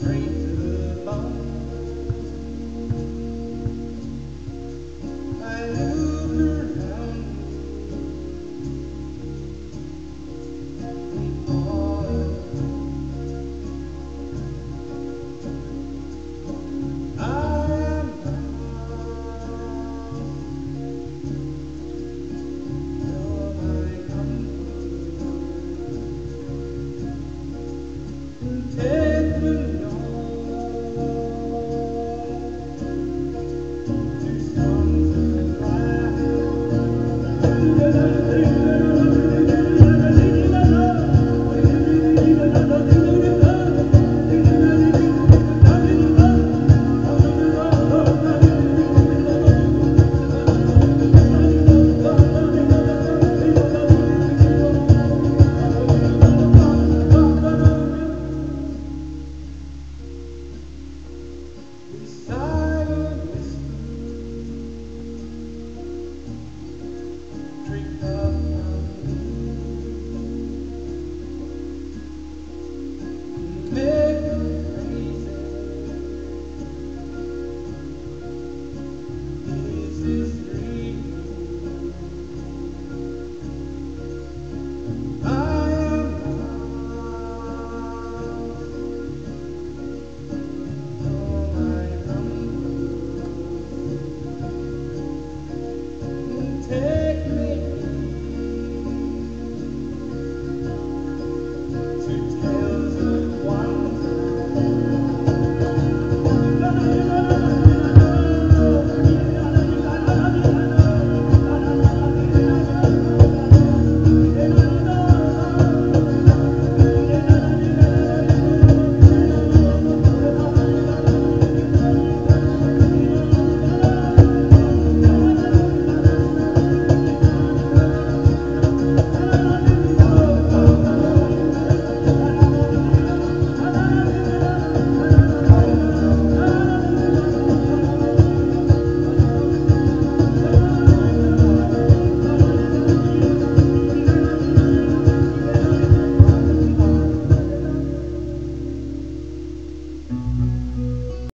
three,